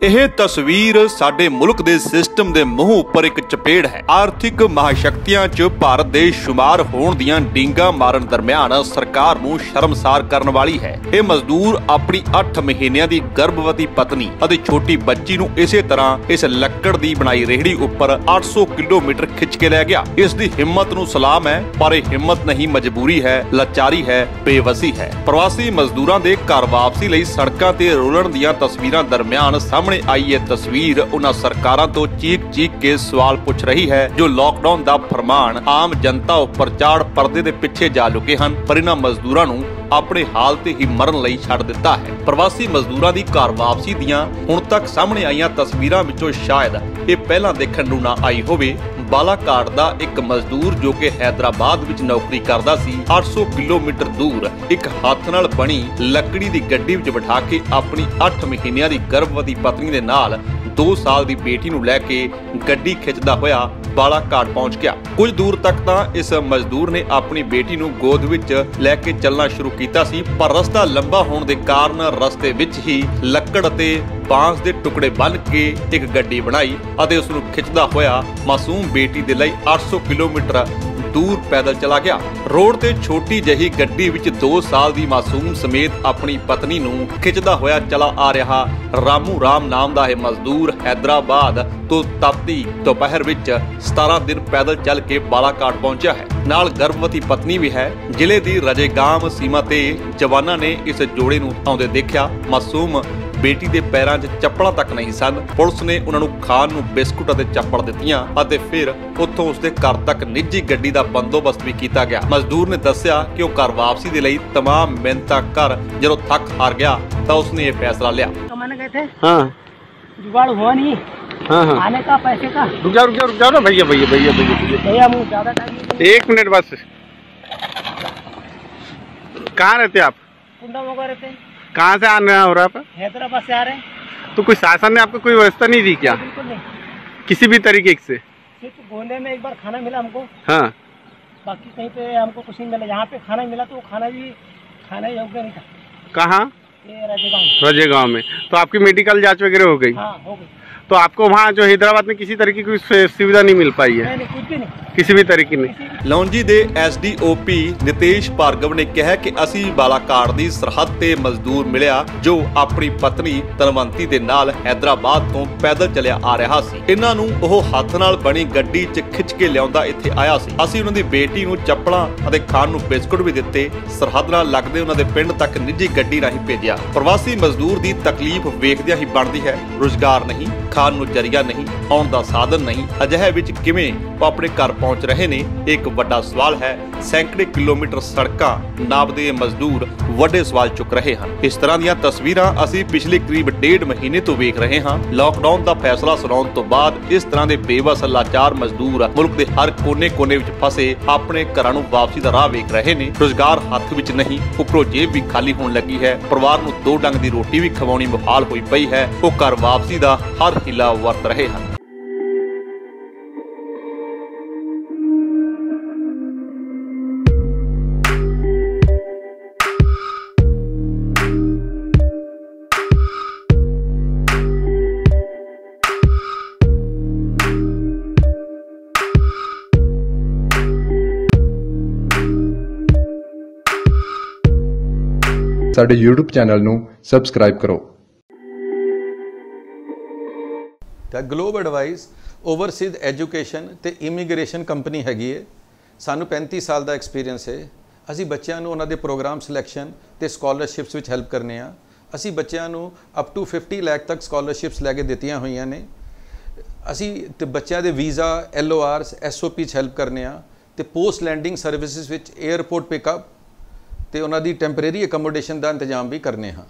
ਇਹ ਤਸਵੀਰ ਸਾਡੇ ਮੁਲਕ ਦੇ ਸਿਸਟਮ ਦੇ ਮੂੰਹ ਉੱਪਰ ਇੱਕ ਚਪੇੜ ਹੈ। ਆਰਥਿਕ ਮਹਾਸ਼ਕਤੀਆਂ 'ਚ ਭਾਰਤ ਦੇ ਸ਼ੁਮਾਰ ਹੋਣ ਦੀਆਂ ਡਿੰਗਾ ਮਾਰਨ ਦਰਮਿਆਨ ਸਰਕਾਰ ਨੂੰ ਸ਼ਰਮਸਾਰ ਕਰਨ ਵਾਲੀ ਹੈ। ਇਹ ਮਜ਼ਦੂਰ ਆਪਣੀ 8 ਮਹੀਨਿਆਂ ਦੀ ਗਰਭਵਤੀ ਪਤਨੀ ਅਤੇ ਛੋਟੀ ਬੱਚੀ ਨੂੰ ਇਸੇ ਤਰ੍ਹਾਂ ਇਸ ਲੱਕੜ ਦੀ ਬਣਾਈ ਰੇਹੜੀ ਉੱਪਰ 800 ਕਿਲੋਮੀਟਰ ਖਿੱਚ ਕੇ ਲੈ ਗਿਆ। ਇਸ ਦੀ ਹਿੰਮਤ ਨੂੰ ਸਲਾਮ ਹੈ, ਪਰ ਇਹ ਹਿੰਮਤ ਨਹੀਂ ਮਜਬੂਰੀ ਹੈ, ਲਾਚਾਰੀ ਹੈ, ਬੇਵਸੀ ਹੈ। ਪ੍ਰਵਾਸੀ ਮਜ਼ਦੂਰਾਂ ਦੇ ਘਰ ਵਾਪਸੀ ਲਈ ਸੜਕਾਂ ਤੇ ਰੋਲਣ ਦੀਆਂ ਤਸਵੀਰਾਂ ਦਰਮਿਆਨ ਸਾਹਮਣੇ ਆਈ ਇਹ ਤਸਵੀਰ ਉਹਨਾਂ ਸਰਕਾਰਾਂ ਤੋਂ ਚੀਕ-ਚੀਕ ਕੇ ਸਵਾਲ ਪੁੱਛ ਰਹੀ ਹੈ, ਜੋ ਲੋਕਡਾਊਨ ਦਾ ਫਰਮਾਨ ਆਮ ਜਨਤਾ ਉੱਪਰ ਚਾੜ ਪਰਦੇ ਦੇ ਪਿੱਛੇ ਜਾ ਲੁਕੇ ਹਨ, ਪਰ ਇਹਨਾਂ ਮਜ਼ਦੂਰਾਂ ਨੂੰ ਆਪਣੇ ਹਾਲ ਤੇ ਹੀ ਮਰਨ ਲਈ ਛੱਡ ਦਿੱਤਾ ਹੈ। ਪ੍ਰਵਾਸੀ ਮਜ਼ਦੂਰਾਂ ਦੀ ਘਰ ਵਾਪਸੀ ਦੀਆਂ ਹੁਣ ਤੱਕ ਸਾਹਮਣੇ ਆਈਆਂ ਤਸਵੀਰਾਂ ਵਿੱਚੋਂ ਸ਼ਾਇਦ ਇਹ ਪਹਿਲਾਂ ਦੇਖਣ ਨੂੰ ਨਾ ਆਈ ਹੋਵੇ ਬਾਲਾਕਾਟ ਦਾ ਇੱਕ ਮਜ਼ਦੂਰ ਜੋ ਕਿ ਹైదరాబాద్ ਵਿੱਚ ਨੌਕਰੀ ਕਰਦਾ ਸੀ 800 ਕਿਲੋਮੀਟਰ ਦੂਰ, ਇੱਕ ਹੱਥ ਨਾਲ ਬਣੀ ਲੱਕੜੀ ਦੀ ਗੱਡੀ ਵਿੱਚ ਬਿਠਾ ਕੇ ਆਪਣੀ 8 ਮਹੀਨਿਆਂ ਦੀ ਗਰਭਵਤੀ ਪਤਨੀ ਦੇ ਨਾਲ 2 ਸਾਲ ਦੀ ਬੇਟੀ ਨੂੰ ਲੈ ਕੇ ਗੱਡੀ ਖਿੱਚਦਾ ਹੋਇਆ ਬਾਲਾਘਾਟ ਪਹੁੰਚ ਗਿਆ। ਕੁਝ ਦੂਰ ਤੱਕ ਤਾਂ ਇਸ ਮਜ਼ਦੂਰ ਨੇ ਆਪਣੀ ਬੇਟੀ ਨੂੰ ਗੋਦ ਵਿੱਚ ਲੈ ਕੇ ਚੱਲਣਾ ਸ਼ੁਰੂ ਕੀਤਾ ਸੀ, ਪਰ ਰਸਤਾ ਲੰਬਾ ਹੋਣ ਦੇ ਕਾਰਨ ਰਸਤੇ ਵਿੱਚ ਹੀ ਲੱਕੜ ਅਤੇ ਬਾਂਸ ਦੇ ਟੁਕੜੇ ਬੰਨ੍ਹ ਕੇ ਇੱਕ ਗੱਡੀ ਬਣਾਈ ਅਤੇ ਉਸ ਨੂੰ ਖਿੱਚਦਾ ਹੋਇਆ ਮਾਸੂਮ ਬੇਟੀ ਦੇ ਲਈ 800 ਕਿਲੋਮੀਟਰ ਦੂਰ ਪੈਦਲ ਚਲਾ ਗਿਆ। ਰੋਡ ਤੇ ਛੋਟੀ ਜਹੀ ਗੱਡੀ ਵਿੱਚ 2 ਸਾਲ ਦੀ ਮਾਸੂਮ ਸਮੇਤ ਆਪਣੀ ਪਤਨੀ ਨੂੰ ਖਿੱਚਦਾ ਹੋਇਆ ਚਲਾ ਆ ਰਿਹਾ ਰਾਮੂ ਰਾਮ ਨਾਮ ਦਾ ਇਹ ਮਜ਼ਦੂਰ ਹైదరాబాద్ ਤੋਂ ਤਪਤੀ ਦੁਪਹਿਰ ਵਿੱਚ 17 ਦਿਨ ਪੈਦਲ ਚੱਲ ਕੇ ਬਾਲਾਕਾਟ ਪਹੁੰਚਿਆ ਹੈ। ਨਾਲ ਗਰਭਵਤੀ ਪਤਨੀ ਵੀ ਹੈ। ਜ਼ਿਲ੍ਹੇ ਦੀ ਰਜੇਗਾਮ ਸੀਮਾ ਤੇ ਜਵਾਨਾਂ ਨੇ ਇਸ ਜੋੜੇ ਨੂੰ ਆਉਂਦੇ ਦੇਖਿਆ। ਮਾਸੂਮ ਬੇਟੀ ਦੇ ਪੈਰਾਂ 'ਚ ਚੱਪਲਾਂ ਤੱਕ ਨਹੀਂ ਸਨ ਪੁਲਿਸ ਨੇ ਉਹਨਾਂ ਨੂੰ ਖਾਣ ਨੂੰ ਬਿਸਕੁਟ ਅਤੇ ਚੱਪਲ ਦਿੱਤੀਆਂ ਅਤੇ ਫਿਰ ਉੱਥੋਂ ਉਸਦੇ ਘਰ ਤੱਕ ਨਿੱਜੀ ਗੱਡੀ ਦਾ ਬੰਦੋਬਸਤ ਵੀ ਕੀਤਾ ਗਿਆ ਮਜ਼ਦੂਰ ਨੇ ਦੱਸਿਆ ਕਿ ਉਹ ਘਰ ਵਾਪਸੀ ਦੇ ਲਈ तमाम ਮਿਹਨਤਾਂ ਕਰ ਜਦੋਂ ਥੱਕ ਹਾਰ ਗਿਆ ਤਾਂ ਉਸਨੇ ਇਹ ਫੈਸਲਾ ਲਿਆ कमाने गए थे हाँ जुगाड़ हुआ नहीं हाँ हाँ आने का पैसे का रुक जाओ रुक जाओ रुक जाओ ना भैया भैया भैया भैया भैया भैया मुझे ज्यादा टाइम नहीं चाहिए। एक मिनट बस कहाँ रहते आप कुंडा वगैरह पे कहाँ से आना हो रहा है हैदराबाद से आ रहे हैं। तो कोई शासन ने आपको कोई व्यवस्था नहीं दी क्या? बिल्कुल नहीं। किसी भी तरीके से? सिर्फ़ गोंदे में एक बार खाना मिला हमको। हाँ। बाकी कहीं पे हमको कुछ नहीं मिला। यहाँ पे खाना मिला तो वो खाना भी खाना योग्य नहीं था। कहाँ? रजे गाँव में। तो आपकी मेडिकल जाँच वगैरह हो गई? हाँ हो गई। तो आपको वहाँ जो हैदराबाद में किसी तरीके की सुविधा नहीं मिल पाई है? नहीं नहीं कुछ भी नहीं। किसी भी तरह की नहीं ਲੌਂਜੀ ਦੇ ਐਸਡੀਓਪੀ ਨਿਤੇਸ਼ ਭਾਰਗਵ ਨੇ ਕਿਹਾ ਕਿ ਅਸੀਂ ਬਾਲਾਕਾਰ ਦੀ ਸਰਹੱਦ ਤੇ ਮਜ਼ਦੂਰ ਮਿਲਿਆ, ਜੋ ਆਪਣੀ ਪਤਨੀ ਤਨਵੰਤੀ ਦੇ ਨਾਲ ਹైదరాబాద్ ਤੋਂ ਪੈਦਲ ਚੱਲਿਆ ਆ ਰਿਹਾ ਸੀ। ਇਹਨਾਂ ਨੂੰ ਉਹ ਹੱਥ ਨਾਲ ਬਣੀ ਗੱਡੀ 'ਚ ਖਿੱਚ ਕੇ ਲਿਆਉਂਦਾ ਇੱਥੇ ਆਇਆ ਸੀ। ਅਸੀਂ ਉਹਨਾਂ ਦੀ ਬੇਟੀ ਨੂੰ ਚੱਪਲਾਂ ਅਤੇ ਖਾਣ ਨੂੰ ਬਿਸਕੁਟ ਵੀ ਦਿੱਤੇ। ਸਰਹੱਦ ਨਾਲ ਲੱਗਦੇ ਉਹਨਾਂ ਦੇ ਪਿੰਡ ਤੱਕ ਨਿੱਜੀ ਗੱਡੀ ਰਾਹੀਂ ਭੇਜਿਆ। ਪ੍ਰਵਾਸੀ ਮਜ਼ਦੂਰ ਦੀ ਤਕਲੀਫ ਵੇਖਦਿਆਂ ਹੀ ਬਣਦੀ ਹੈ, ਰੁਜ਼ਗਾਰ ਨਹੀਂ, ਖਾਣ ਨੂੰ ਜਰੀਆ ਨਹੀਂ, ਆਉਣ ਦਾ ਸਾਧਨ ਨਹੀਂ। ਅਜਿਹੇ ਵਿੱਚ ਕਿਵੇਂ ਉਹ ਆਪਣੇ ਘਰ ਪਹੁੰਚ ਰਹੇ ਨੇ। ਇਹ ਇੱਕ ਵੱਡਾ ਸਵਾਲ ਹੈ, ਸੈਂਕੜੇ ਕਿਲੋਮੀਟਰ ਸੜਕਾਂ ਨਾਬਦੇ ਮਜ਼ਦੂਰ ਵੱਡੇ ਸਵਾਲ ਚੁੱਕ ਰਹੇ ਹਨ। ਇਸ ਤਰ੍ਹਾਂ ਦੀਆਂ ਤਸਵੀਰਾਂ ਅਸੀਂ ਪਿਛਲੇ ਕਰੀਬ ਡੇਢ ਮਹੀਨੇ ਤੋਂ ਵੇਖ ਰਹੇ ਹਾਂ। ਲਾਕਡਾਊਨ ਦਾ ਫੈਸਲਾ ਸੁਣਾਉਣ ਤੋਂ ਬਾਅਦ ਇਸ ਤਰ੍ਹਾਂ ਦੇ ਬੇਵਸ ਲਾਚਾਰ ਮਜ਼ਦੂਰ ਮੁਲਕ ਦੇ ਹਰ ਕੋਨੇ-ਕੋਨੇ ਵਿੱਚ ਫਸੇ ਆਪਣੇ ਘਰਾਂ ਨੂੰ ਵਾਪਸੀ ਦਾ ਰਾਹ ਵੇਖ ਰਹੇ ਨੇ। ਰੁਜ਼ਗਾਰ ਹੱਥ ਵਿੱਚ ਨਹੀਂ, ਉਪਰੋਂ ਜੇਬ ਵੀ ਖਾਲੀ ਹੋਣ ਲੱਗੀ ਹੈ। ਪਰਿਵਾਰ ਨੂੰ ਦੋ ਡੰਗ ਦੀ ਰੋਟੀ ਵੀ ਖਵਾਉਣੀ ਮੁਹਾਲ ਹੋਈ ਪਈ ਹੈ। ਉਹ ਘਰ ਵਾਪਸੀ ਦਾ ਹਰ ਹਿੱਲਾ ਵਰਤ ਰਹੇ ਹਨ। ਸਾਡੇ YouTube ਚੈਨਲ ਨੂੰ ਸਬਸਕ੍ਰਾਈਬ ਕਰੋ। ਤਾਂ ਗਲੋਬ ਐਡਵਾਈਸ ਓਵਰਸੀਜ਼ ਐਜੂਕੇਸ਼ਨ ਤੇ ਇਮੀਗ੍ਰੇਸ਼ਨ ਕੰਪਨੀ ਹੈਗੀ ਹੈ ਸਾਨੂੰ 35 ਸਾਲ ਦਾ ਐਕਸਪੀਰੀਅੰਸ ਹੈ ਅਸੀਂ ਬੱਚਿਆਂ ਨੂੰ ਉਹਨਾਂ ਦੇ ਪ੍ਰੋਗਰਾਮ ਸਿਲੈਕਸ਼ਨ ਤੇ ਸਕਾਲਰਸ਼ਿਪਸ ਵਿੱਚ ਹੈਲਪ ਕਰਨੇ ਆ। ਅਸੀਂ ਬੱਚਿਆਂ ਨੂੰ ਅਪ ਟੂ 50 ਲੱਖ ਤੱਕ ਸਕਾਲਰਸ਼ਿਪਸ ਲੈ ਕੇ ਦਿੱਤੀਆਂ ਹੋਈਆਂ ਨੇ। ਅਸੀਂ ਤੇ ਬੱਚਿਆਂ ਦੇ ਵੀਜ਼ਾ ਐਲਓਆਰਸ ਐਸਓਪੀ ਚ ਹੈਲਪ ਕਰਨੇ ਆ। ਤੇ ਪੋਸਟ ਲੈਂਡਿੰਗ ਸਰਵਿਸਿਜ਼ ਵਿੱਚ 에ਅਰਪੋਰਟ ਪਿਕਅਪ ਤੇ ਉਹਨਾਂ ਦੀ ਟੈਂਪਰੇਰੀ ਅਕਮੋਡੇਸ਼ਨ ਦਾ ਇੰਤਜ਼ਾਮ ਵੀ ਕਰਨੇ ਹਾਂ।